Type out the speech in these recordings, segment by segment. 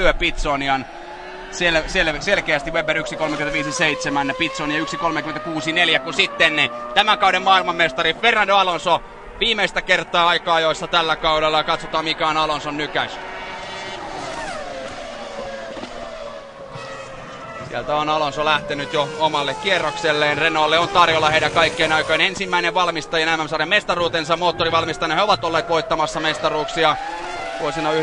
lyö Pitsonian sel, sel, selkeästi Weber 1.35.7, Pitsonia 1.36.4, kun sitten tämän kauden maailmanmestari Fernando Alonso viimeistä kertaa aikaa joissa tällä kaudella. Katsotaan mikä on Alonson nykäys. Sieltä on Alonso lähtenyt jo omalle kierrokselleen. Renaultille on tarjolla heidän kaikkien aikojen ensimmäinen valmistajien MM-sarjan mestaruutensa. Moottorivalmistajana he ovat olleet voittamassa mestaruuksia vuosina 92-97.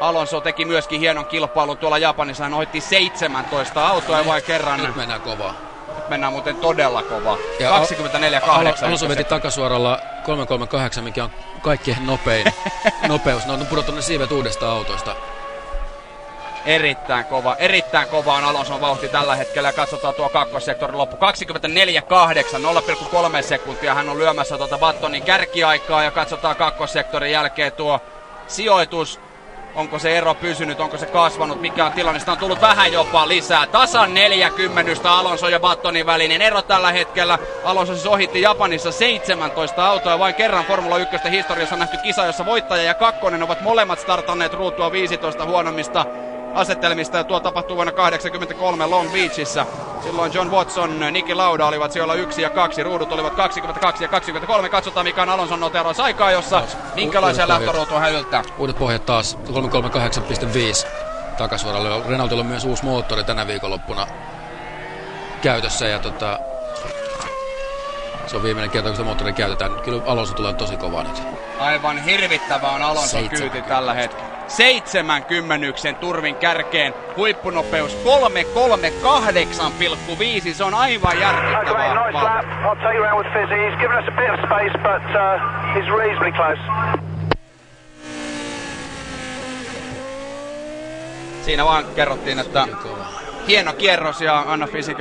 Alonso teki myöskin hienon kilpailun tuolla Japanissa. Hän ohitti 17 autoa vai kerran. Nyt mennään kovaa. Nyt mennään muuten todella kova. 24-8. Alonso veti takasuoralla 338, mikä on kaikkien nopein nopeus. Ne on pudottu ne siivet uudesta autoista. Erittäin kova, erittäin kova on Alonson vauhti tällä hetkellä ja katsotaan tuo kakkossektorin loppu. 24.8, 0,3 sekuntia hän on lyömässä tuota Battonin kärkiaikaa ja katsotaan kakkossektorin jälkeen tuo sijoitus. Onko se ero pysynyt, onko se kasvanut, mikä on tilanne, sitä on tullut vähän jopa lisää. Tasan 40 Alonso ja Battonin välinen ero tällä hetkellä. Alonso siis ohitti Japanissa 17 autoa, vain kerran Formula 1 historiassa on nähty kisa, jossa voittaja ja kakkonen ovat molemmat startanneet ruutua 15 huonommista asetelmista ja tuo tapahtui vuonna 1983 Long Beachissä. Silloin John Watson, Niki Lauda olivat siellä yksi ja kaksi. Ruudut olivat 22 ja 23. Katsotaan mikä on Alonson noteeraus aikaa, jossa minkälaisia lähtöruutua hän yltää. Uudet pohjat taas 338.5 takasuoralle. Renaultilla on myös uusi moottori tänä viikonloppuna käytössä ja tota, se on viimeinen kerta, kun sitä moottoria käytetään. Kyllä Alonso tulee tosi kova nyt. Aivan hirvittävä on Alonson kyyti tällä hetkellä. 70 turvin kärkeen. Huippunopeus 338,5. Se on aivan järkyttävää. Siinä vaan kerrottiin, että hieno kierros ja Anna Fisik